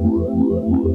Música